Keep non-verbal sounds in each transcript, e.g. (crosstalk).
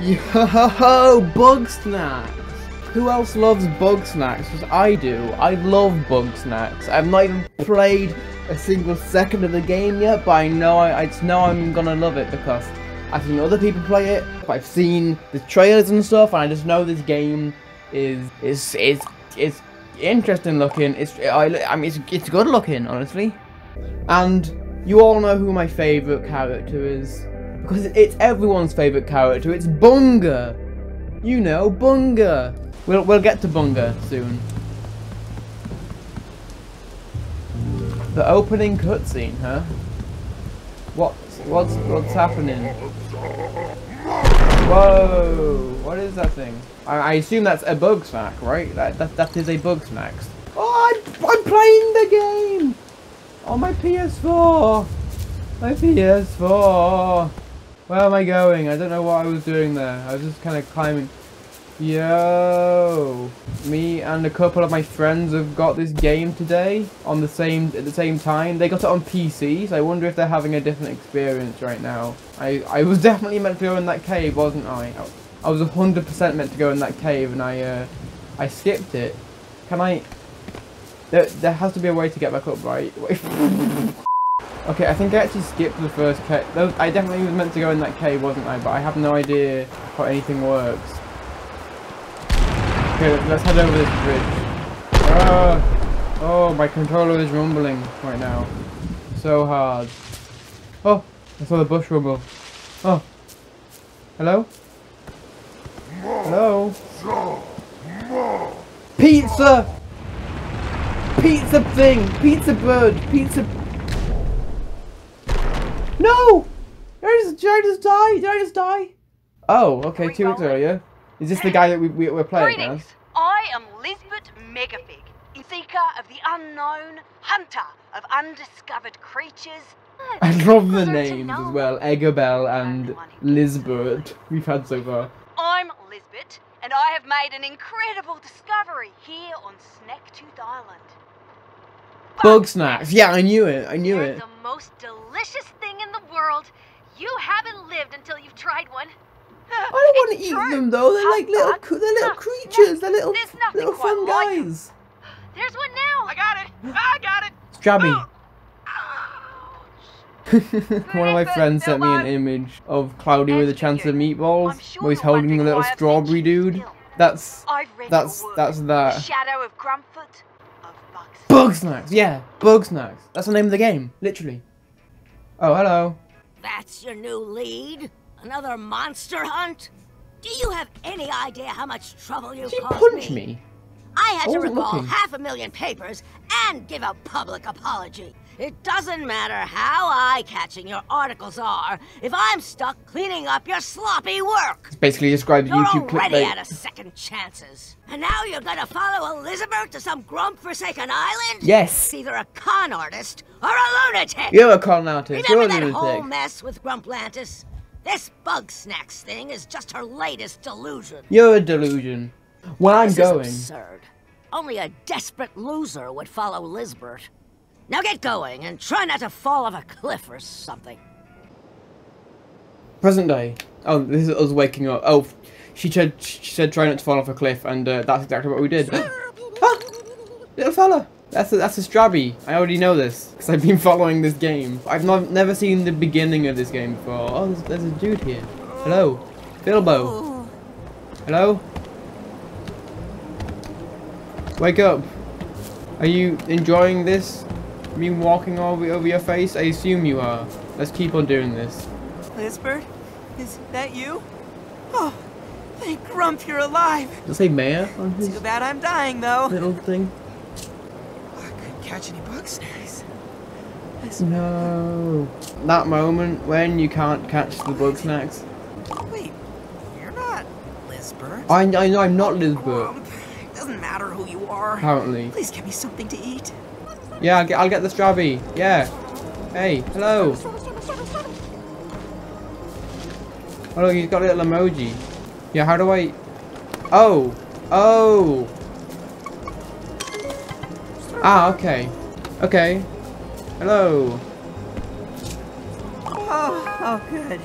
Yo, Bugsnax! Who else loves Bugsnax? Because I do. I love Bugsnax. I've not even played a single second of the game yet, but I know I, I know I'm gonna love it because I've seen other people play it. I've seen the trailers and stuff, and I just know this game is is is is interesting looking. It's I, I mean it's it's good looking, honestly. And you all know who my favorite character is because it's everyone's favorite character. It's Bunger. You know, Bunger. We'll we'll get to Bunger soon. The opening cutscene, huh? What's what's what's happening? Whoa! What is that thing? I, I assume that's a Bugsnak, right? That that that is a Bugsnak. Oh, I'm I'm playing the game on my PS4. My PS4. Where am I going? I don't know what I was doing there. I was just kind of climbing. Yo, me and a couple of my friends have got this game today on the same at the same time. They got it on PC, so I wonder if they're having a different experience right now. I I was (laughs) definitely meant to go in that cave, wasn't I? I was 100% meant to go in that cave, and I uh I skipped it. Can I? There there has to be a way to get back up, right? (laughs) Okay, I think I actually skipped the first cave. I definitely was meant to go in that cave, wasn't I? But I have no idea how anything works. Okay, let's head over this bridge. Oh, oh, my controller is rumbling right now. So hard. Oh, I saw the bush rumble. Oh. Hello? Hello? Pizza! Pizza thing! Pizza bird! Pizza... No! Did I just, did I just die? Did I just die? Oh, okay, two weeks earlier. Is this the guy that we, we, we're playing Greetings. as? I am Lizbert Megafig, seeker of the unknown, hunter of undiscovered creatures. I love the names as well. Eggabell and Lizbert we've had so far. I'm Lizbert, and I have made an incredible discovery here on Snacktooth Island. Bugsnax. Yeah, I knew it. I knew They're it. the most delicious thing in the world. You haven't lived until you've tried one. I don't want to eat true. them though. They're like little, they're little creatures. They're little, little fun like 'em. guys. There's one now. I got it. I got it. It's oh. (laughs) Ouch. One of my friends sent me an image of Cloudy with a chance of meatballs, I'm sure where he's holding to a little strawberry dude. That's that's that's that. Shadow of Grumpfoot of Bugs. Bugsnax. Yeah, Bugsnax. That's the name of the game, literally. Oh, hello. That's your new lead? Another monster hunt? Do you have any idea how much trouble you Did you caused punch me? I had I to recall looking. half a million papers and give a public apology. It doesn't matter how eye-catching your articles are if I'm stuck cleaning up your sloppy work. It's basically described You're YouTube already out clickbait. of second chances. And now you're gonna follow Elizabeth to some grump-forsaken island? Yes. It's either a con artist or a lunatic! You're a con artist. You're Remember a that whole mess with Grumplantis? This Bugsnax thing is just her latest delusion. You're a delusion. Where I'm this going. is absurd. Only a desperate loser would follow Lizbert. Now get going and try not to fall off a cliff or something. Present day. Oh, this is us waking up. Oh, she said she said try not to fall off a cliff, and uh, that's exactly what we did. ah, little fella. That's a, that's a Strabby. I already know this because I've been (laughs) following this game. I've not never seen the beginning of this game before. Oh, there's, there's a dude here. Hello, Bilbo. Hello. Wake up. Are you enjoying this? Me walking over over your face? I assume you are. Let's keep on doing this. Lizbert? Is that you? Oh, thank Grump you're alive. Does it say mayor on his Too bad I'm dying, though. little thing? Oh, I couldn't catch any Bugsnax. No. That moment when you can't catch the Bugsnax. Wait, you're not Lizbert. I, I know I'm not Lizbert, Grump. Doesn't matter who you are. apparently. Please give me something to eat. Yeah, I'll get, I'll get the Strabby. Yeah. Hey, hello. Oh, look, he's got a little emoji. Yeah, how do I... Oh. Oh. Ah, okay. Okay. Hello. Oh, oh, good.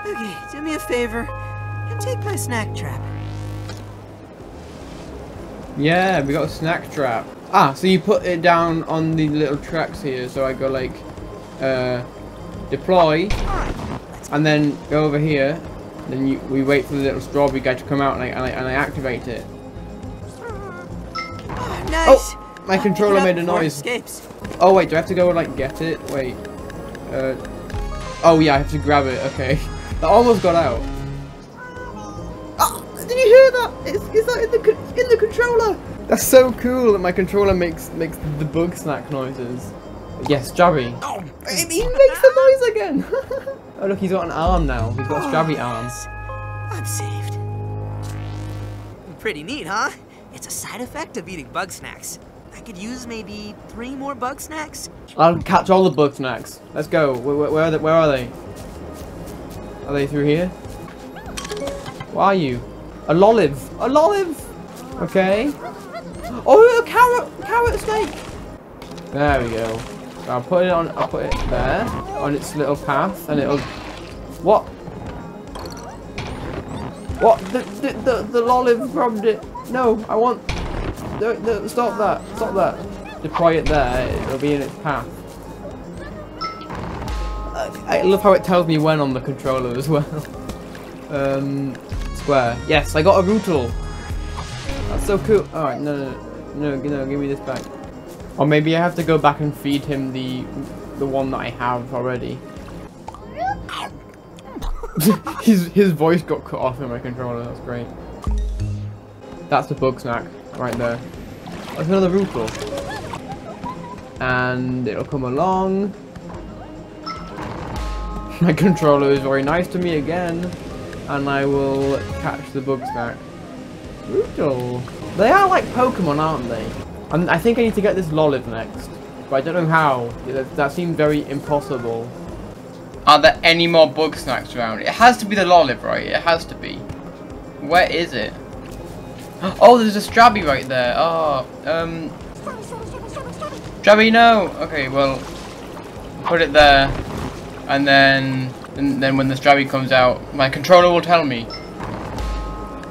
Okay, do me a favor and Take my snack trap. Yeah, we got a snack trap. Ah, so you put it down on the little tracks here. So I go like, uh, deploy, and then go over here. Then you, we wait for the little strawberry guy to come out and I, and I, and I activate it. Oh, nice. Oh, my controller pick it up made a noise. Escapes. Oh wait, do I have to go and like get it? Wait. Uh. Oh yeah, I have to grab it. Okay. (laughs) That almost got out. Oh, did you hear that? Is, is that in the in the controller? That's so cool that my controller makes makes the Bugsnak noises. Yes, Jabby. Oh, He makes the noise again. (laughs) oh look, he's got an arm now. He's got a Strabby oh. arm. yes. I'm saved. Pretty neat, huh? It's a side effect of eating Bugsnax. I could use maybe three more Bugsnax. I'll catch all the Bugsnax. Let's go. Where, where, where are they? Where are they? Are they through here? What are you? A lolive. A lolive. Okay. Oh, a carrot. Carrot snake. There we go. I'll put it on. I'll put it there on its little path, and it'll. What? What? The the the, the lolive grabbed it. No, I want. No, no, stop that. Stop that. Deploy it there. It'll be in its path. I love how it tells me when on the controller as well. (laughs) um, square. Yes, I got a Rootle. That's so cool. Alright, no, no, no, no, give me this back. Or maybe I have to go back and feed him the the one that I have already. (laughs) his his voice got cut off in my controller. That's great. That's the Bugsnak right there. That's another Rootle. And it'll come along. (laughs) My controller is very nice to me again. And I will catch the bug snack. They are like Pokemon, aren't they? And I think I need to get this Lolive next. But I don't know how. That, seemed very impossible. Are there any more Bugsnax around? It has to be the Lolive, right? It has to be. Where is it? (gasps) Oh, there's a Strabby right there. Oh, um... Strabby, no! Okay, well... Put it there. And then... And then when the Strabby comes out, my controller will tell me.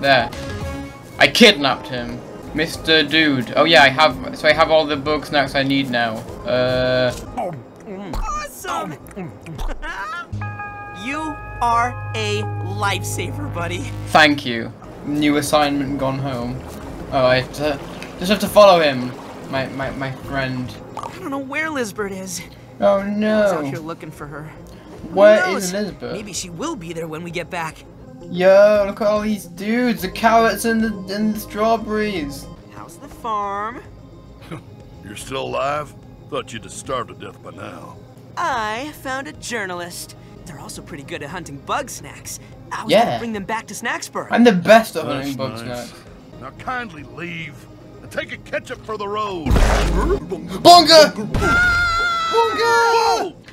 There. I kidnapped him. Mr. Dude. Oh yeah, I have... So I have all the Bugsnax I need now. Uh... Awesome! (laughs) you are a lifesaver, buddy. Thank you. New assignment gone home. Oh, I have to, just have to follow him. My, my, my friend. I don't know where Lizbert is. Oh I was out here looking for her. Where is Elizabeth? Maybe she will be there when we get back. Yo, look at all these dudes, the carrots and the, and the strawberries. How's the farm? (laughs) You're still alive? Thought you'd have starved to death by now. I found a journalist. They're also pretty good at hunting Bugsnax. I was Yeah. gonna bring them back to Snacksburg. I'm the best at That's hunting bug nice. snacks. Now kindly leave and take a ketchup for the road. Bunger!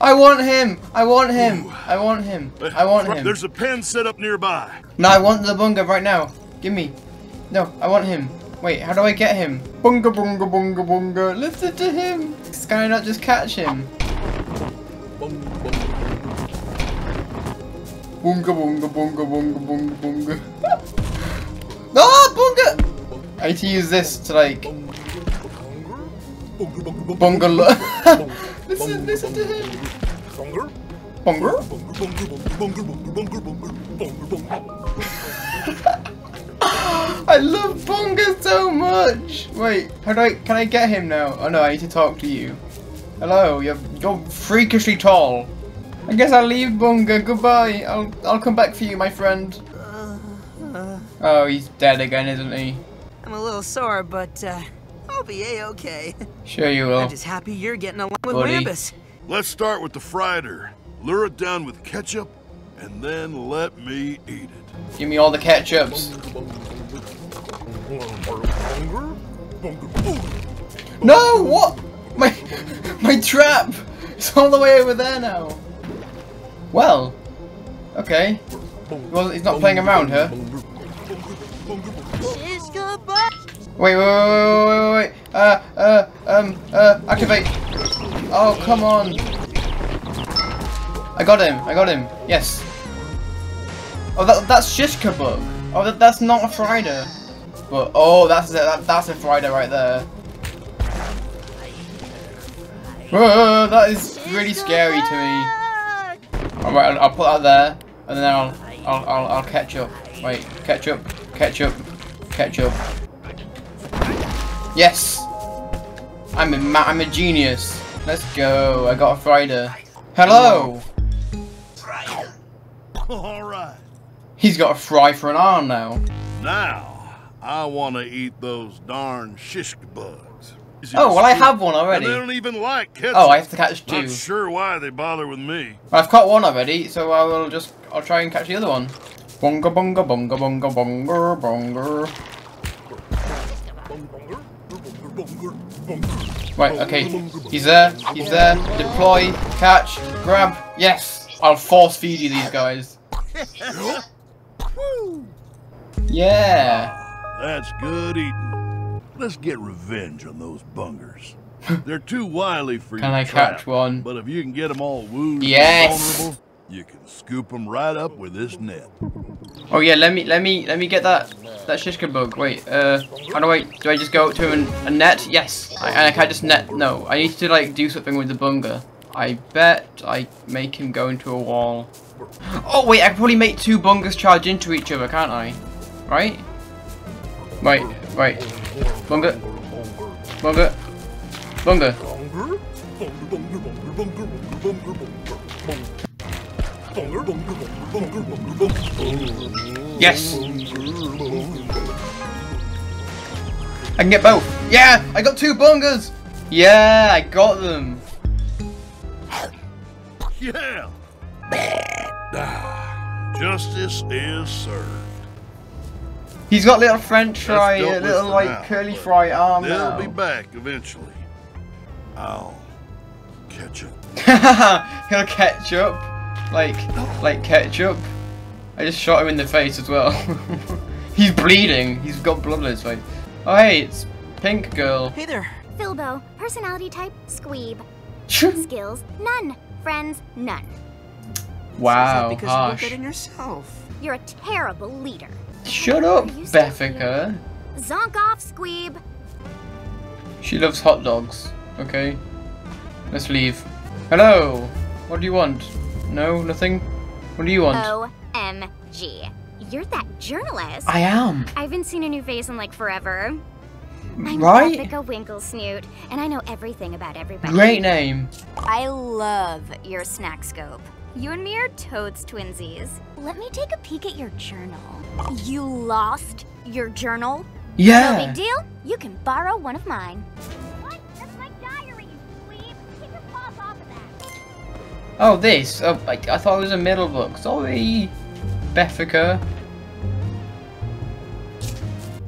I want him! I want him! I want him! I want him! There's a pen set up nearby. No, I want the Bunger right now. Give me. No, I want him. Wait, how do I get him? Bunger Bunger Bunger Bunger. Lift it to him. Can I not just catch him? Bunger Bunger Bunger Bunger Bunger Bunger. (laughs) ah, Bunger! I need to use this to like Bunger. (laughs) lo- listen, listen to him. Bunger? I love Bunger so much. Wait, how do I? Can I get him now? Oh no, I need to talk to you. Hello, you're you're freakishly tall. I guess I'll leave Bunger. Goodbye. I'll I'll come back for you, my friend. Oh, he's dead again, isn't he? I'm a little sore, but uh, I'll be a-okay. Sure you will. I'm just happy you're getting along with Buddy. Wambus. Let's start with the Fryder. Lure it down with ketchup, and then let me eat it. Give me all the ketchups. No, what? My my trap. It's all the way over there now. Well, okay. Well, he's not playing around, huh? Wait, wait, wait, wait, wait, wait. Uh, uh, um, uh, activate. Oh, come on. I got him. I got him. Yes. Oh, that, that's Shishkabug. Oh, that, that's not a Fryder. But oh, that's a, that, that's a Fryder right there. Whoa, that is really scary to me. All right, I'll, I'll put that there, and then I'll I'll I'll, I'll catch up. Wait, catch up, catch up, catch up. Yes, I'm a ma I'm a genius. Let's go. I got a Fryder. Hello. All right. He's got a fry for an arm now. Now, I want to eat those darn shish bugs. Oh, well I have one And already. they don't even like ketchup. Oh, I have to catch two. Not sure why they bother with me. I've caught one already, so I will just I'll try and catch the other one. Bonga bonga bonga bonga bonga bonga. Right, okay. He's there, he's there. Deploy, catch, grab. Yes! I'll force feed you these guys. Yeah! That's good eating. Let's get revenge on those bungers. (laughs) They're too wily for you. Can I trap, catch one? But if you can get them all wounded Yes. and vulnerable, you can scoop them right up with this net. Oh yeah, let me let me let me get that that Shishkabug. Wait, uh, how do I do I just go to an, a net? Yes, I, and I can't just net. No, I need to like do something with the Bunger. I bet I make him go into a wall. Oh wait, I can probably make two Bungers charge into each other, can't I? Right? Right, right. Bunger, Bunger, Bunger. Yes. I can get both. Yeah, I got two Bungers. Yeah, I got them. Yeah. Ah, Justice is served. He's got little French fry, a little like now, curly fry arm They'll now. be back eventually. I'll catch up. (laughs) He'll catch up, like like ketchup. I just shot him in the face as well. (laughs) He's bleeding. He's got blood on his face. Oh hey, it's Pink Girl. Hey there. Filbo, personality type, squeeb. (laughs) Skills, none. Friends, none. wow, Is that because you harsh. wrote that in yourself? You're a terrible leader. Shut up, Are you still Beffica. Zonk off, squeeb. She loves hot dogs. Okay. Let's leave. Hello. What do you want? No, nothing. What do you want? OMG. You're that journalist. I am. I haven't seen a new face in like forever. I'm Right? Ethika Winklesnoot, and I know everything about everybody. Great name. I love your snack scope. You and me are toads twinsies. Let me take a peek at your journal. You lost your journal? Yeah. No Yeah. big deal. You can borrow one of mine. Oh, this. Oh, I, I thought it was a middle book. Sorry, Beffica.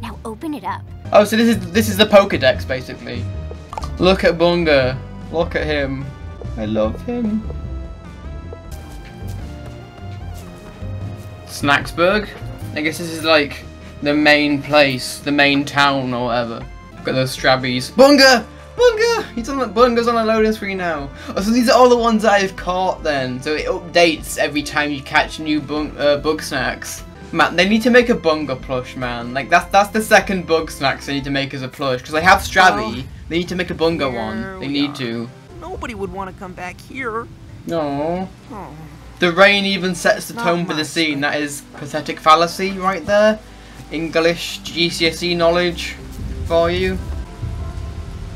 Now open it up. Oh, so this is this is the Pokedex basically. Look at Bunger. Look at him. I love him. Snacksburg. I guess this is like the main place, the main town or whatever. Look at those strabbies. Bunger! Bunger! He's on the Bunger's on a loading screen now. Oh, so these are all the ones that I've caught then. So it updates every time you catch new bung uh, Bugsnax. Man, they need to make a Bunger plush, man. Like that's that's the second bug snacks they need to make as a plush. Because they have Strabby. Well, they need to make a Bunger one. They need are. to. Nobody would want to come back here. No. Oh. The rain even sets the Not tone for the scene. That is pathetic fallacy right there. English GCSE knowledge for you.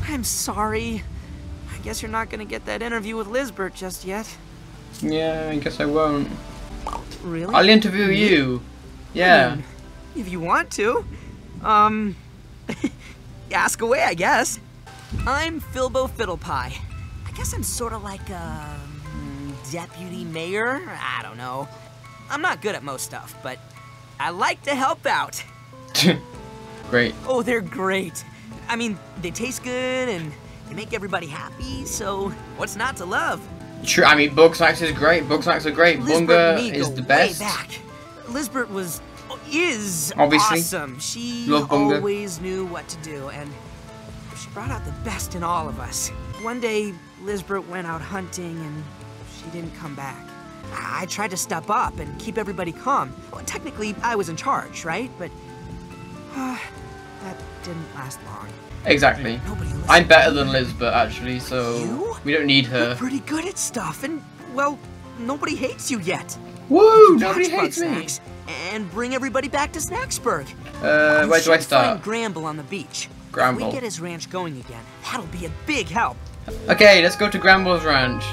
I'm sorry. I guess you're not gonna get that interview with Lizbert just yet. Yeah, I guess I won't. Really? I'll interview you. Yeah. Hmm. If you want to. Um. (laughs) ask away, I guess. I'm Filbo Fiddlepie. I guess I'm sort of like a mm, deputy mayor. I don't know. I'm not good at most stuff, but I like to help out. (laughs) Great. Oh, they're great. I mean, they taste good and they make everybody happy, so what's not to love? True. I mean, Bugsnax is great. Bugsnax are great. Lizbert Bunger is the best. Way back. Lizbert was is Obviously. awesome. She Love Bunger. always knew what to do, and she brought out the best in all of us. One day, Lizbert went out hunting, and she didn't come back. I tried to step up and keep everybody calm. Well, technically, I was in charge, right? But uh, that didn't last long. Exactly. I'm better than Lizbert, actually, so You? we don't need You're her. pretty good at stuff, and well, nobody hates you yet. Woo! Nobody hates me. And bring everybody back to Snacksburg. Uh, where do I start? Find Gramble on the beach. Gramble. If we get his ranch going again, that'll be a big help. Okay, let's go to Gramble's Ranch.